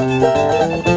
Música